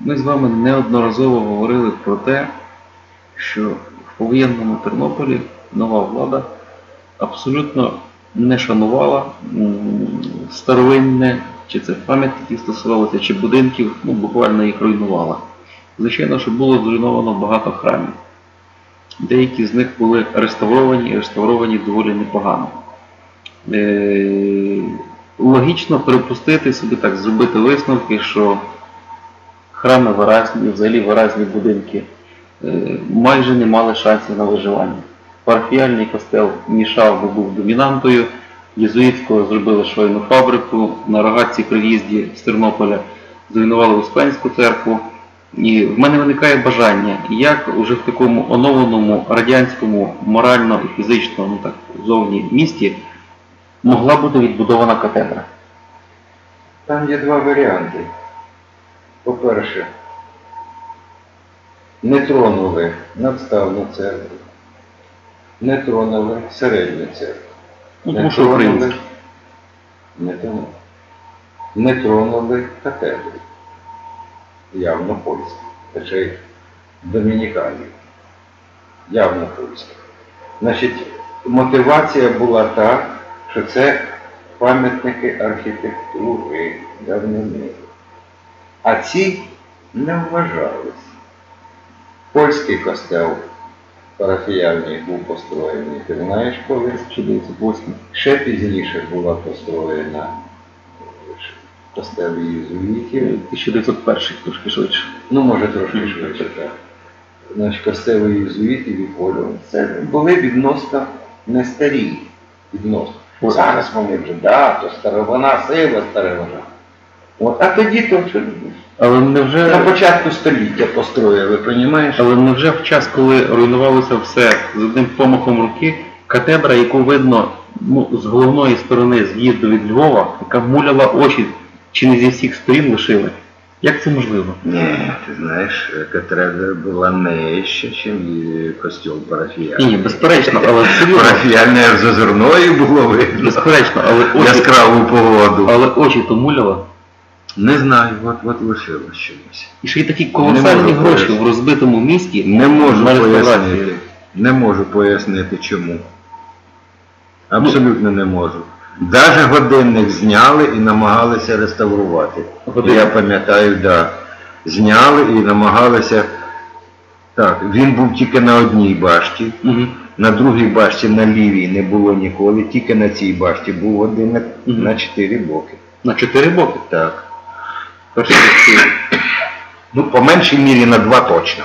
Ми з вами неодноразово говорили про те, що в повоєнному Тернополі нова влада абсолютно не шанувала старовинне, чи це пам'ятники стосувалося, чи будинків, ну буквально їх руйнувала. Звичайно, що було зруйновано багато храмів. Деякі з них були реставровані і реставровані доволі непогано. Е, логічно припустити собі так, зробити висновки, що храми виразні, взагалі виразні будинки е, майже не мали шансів на виживання. Парафіальний костел мішав, бо був домінантою. Єзуїтського зробили швейну фабрику, на рогатці при в'їзді з Тернополя зруйнували Успенську церкву. І в мене виникає бажання, як уже в такому оновленому радянському морально і фізично, ну так, зовні місті могла бути відбудована катедра. Там є два варіанти. По-перше, не тронули надставну церкву, не тронули середню церкву. Ну, Не тронули- Не тому. Не тронули катедру. Явно польську. Хоча домініканів. Явно польську. Значить, мотивація була та, що це пам'ятники архітектури давнини. А ці не вважались. Польський костел парафіяльний був построєний, ти знаєш коли? 1908. Ще пізніше була построєна е, костел єзуїтів. 1901 трошки швидше. Ну, може трошки швидше, так. Значить, костели єзуїтів і полю. Це були відносно не старі. Відносно. Зараз вони вже, да, то старовина, сила старовина. От, а тоді то Але невже, на початку століття построїли, розумієш? але невже в час, коли руйнувалося все з одним помахом руки, катедра, яку видно ну, з головної сторони з в'їзду від Львова, яка муляла очі чи не зі всіх сторін лишили. Як це можливо? Ні, ти знаєш, катедра була нижче, ніж костюм парафіяльний. Ні, безперечно, але. Парафіяльне з озерною було видно. Безперечно, але очі, Яскраву погоду. але очі то муляло. Не знаю, от от лишилось чомусь. І ще й такі колосальні гроші пояснити. в розбитому місті. Не можу пояснити. Не можу пояснити чому. Абсолютно не можу. Даже годинник зняли і намагалися реставрувати. Годинник? Я пам'ятаю, да. Зняли і намагалися. Так, він був тільки на одній башті. Мгм. На другій башті на лівій не було ніколи, тільки на цій башті був годинник Мгм. на чотири боки. На чотири боки. Так. Перший такий. Ну, по меншій мірі на два точно.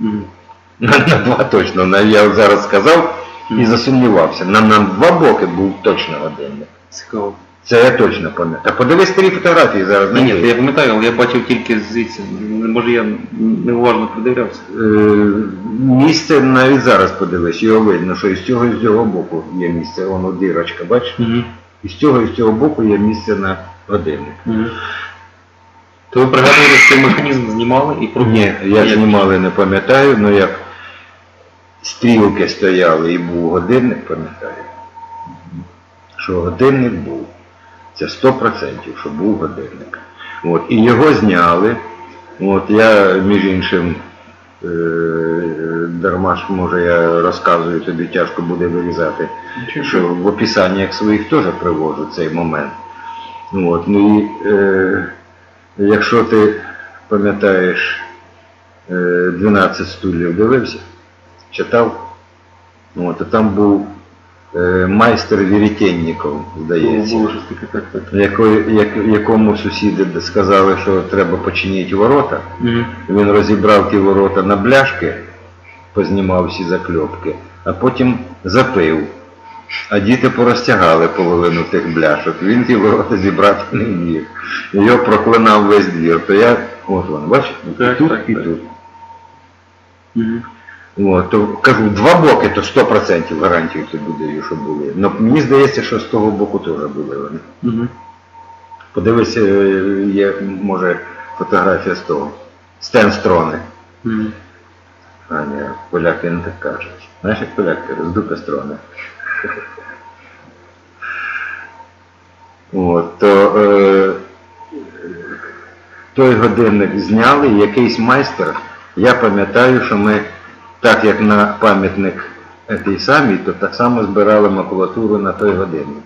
Мгм. На, на два точно. На- Я зараз сказав і засумнівався. На, на два боки був точно годинник. Цікаво. Це я точно пам'ятаю. Та подивись старі фотографії зараз Ні, ні, я пам'ятаю, але я бачив тільки звідси. Може я неуважно придивлявся. Е, Місце навіть зараз подивись, його видно, що із цього і з цього боку є місце. Воно дірочка, бачиш? Угу. І з цього і з цього боку є місце на годинник. Угу. То ви пригадуєте, що механізм знімали і Ні, я знімали не пам'ятаю, але як стрілки стояли і був годинник, пам'ятаю. Що годинник був. Це 100%, що був годинник. От, і його зняли. От, я, між іншим, е, дарма ж, може, я розказую, тобі тяжко буде вирізати, що в описаннях своїх теж привожу цей момент. От, ну і е, якщо ти пам'ятаєш е, 12 стульів дивився, читав, от, то там був е, майстер Вірітєнніков, здається, якому сусіди сказали, що треба починити ворота. Він розібрав ті ворота на бляшки, познімав всі закльопки, а потім запив. А діти порозтягали половину тих бляшок. Він ті ворота зібрати не міг. Його проклинав весь двір. То я, от воно, бачиш, Так, тут, так, і так. тут. Угу. От, то, кажу, два боки, то 100% гарантію тобі даю, що були. Ну, мені здається, що з того боку теж були вони. Угу. Подивися, е, є, може, фотографія з того. Стен строни. Угу. А ні, поляки не так кажуть. Знаєш, як поляки, роздупи сторони. От, то е, той годинник зняли, якийсь майстер, я пам'ятаю, що ми, так як на пам'ятник той самий, то так само збирали макулатуру на той годинник.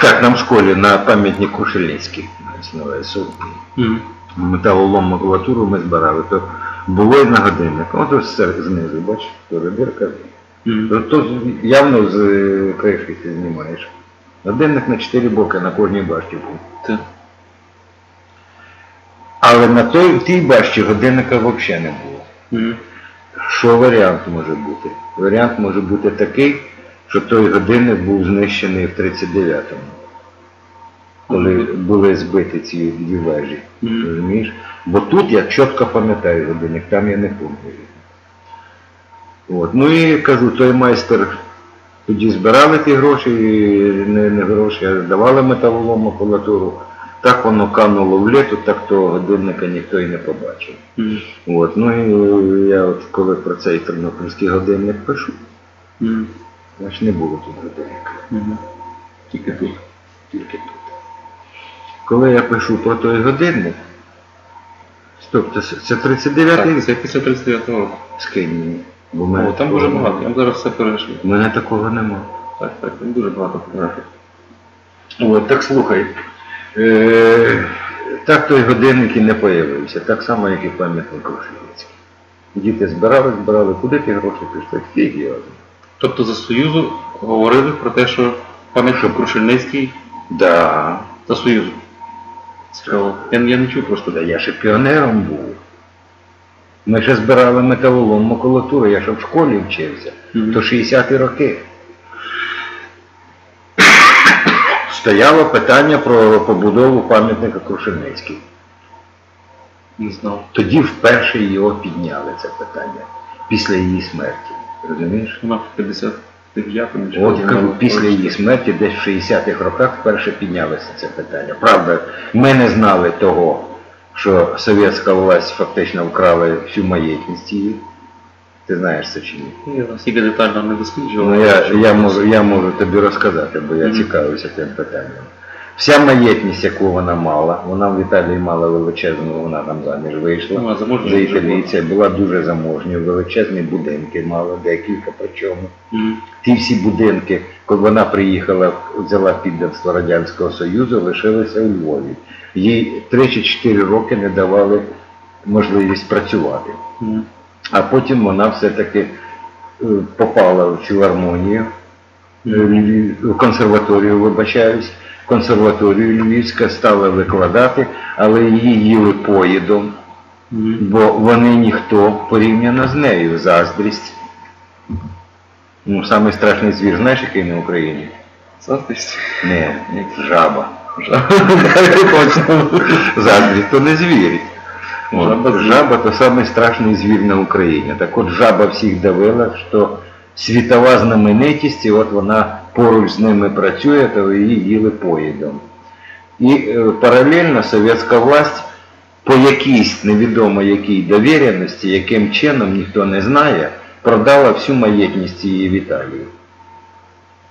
Так, нам в школі на пам'ятник Кушелінський, металолом макулатуру ми збирали, то було і на годинник. От ось знизу, бачиш, то дирка. Мгм. То, явно з е, кришки ти знімаєш. Годинник на 4 боки на кожній башті був. Так. Але на той, в тій башті годинника взагалі не було. Мгм. Що варіант може бути? Варіант може бути такий, що той годинник був знищений в 39-му. Коли були збиті ці дві вежі. Мгм. Розумієш? Бо тут я чітко пам'ятаю годинник, там я не пам'ятаю. От. Ну і кажу, той майстер тоді збирали ті гроші, і не, не гроші, а давали металолом макулатуру. Так воно кануло в літу, так того годинника ніхто і не побачив. Мгм. От. Ну і я от коли про цей тернопільський годинник пишу, Мгм. значить не було тут годинника. Мгм. Тільки тут. Тільки тут. Коли я пишу про той годинник, стоп, це, це 39-й рік? це після 39 року. Скинь мені. Бо мене О, там такого дуже нема. багато, там зараз все перейшли. У мене такого нема. Так, так, там дуже багато фотографій. От, так слухай. Е, так той годинник і не появився, так само, як і пам'ятник Крушельницький. Діти збирали, збирали, куди ті гроші пішли? Фіг його. Тобто за Союзу говорили про те, що пам'ятник Крушельницький Да. за Союзу. Цікаво. Я, я не чув просто. Та я ще піонером був. Ми ще збирали металолом макулатуру, я ще в школі вчився. Мгм. То 60-ті роки. Стояло питання про побудову пам'ятника Крушельницький. Не знав. Тоді вперше його підняли це питання. Після її смерті. Розумієш? Вона в 59-му чи От кажу, після її смерті, десь в 60-х роках вперше піднялося це питання. Правда, ми не знали того, що совєтська власть фактично вкрала всю маєтність її. Ти знаєш це чи ні? Я настільки детально не досліджував. Ну, я, я, можу, я можу тобі розказати, бо я Мгм. цікавився тим питанням. Вся маєтність, яку вона мала, вона в Італії мала величезну, вона там заміж вийшла. Ну, За італійця була дуже заможньою, величезні будинки мала, декілька причому. Мгм. Ті всі будинки, коли вона приїхала, взяла підданство Радянського Союзу, лишилися у Львові. Їй 3 чи 4 роки не давали можливість працювати. Мгм. А потім вона все-таки е, попала в філармонію, е, Львів- в консерваторію, вибачаюсь, консерваторію Львівська стала викладати, але її їли поїдом, бо вони ніхто порівняно з нею, заздрість. Ну, самий страшний звір, знаєш, який на Україні? Заздрість. Не, жаба. Заздрість то не звір. От, Жаба жаба то самий страшний звір на Україні. Так от жаба всіх давила, що світова знаменитість, і от вона поруч з ними працює, то її їли поїдом. І е, паралельно совєтська власть по якійсь невідомо якій довіреності, яким чином ніхто не знає, продала всю маєтність її в Італію.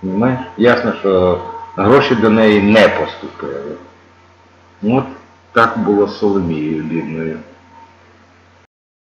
Понимаєш? Ясно, що гроші до неї не поступили. От так було з Соломією бідною.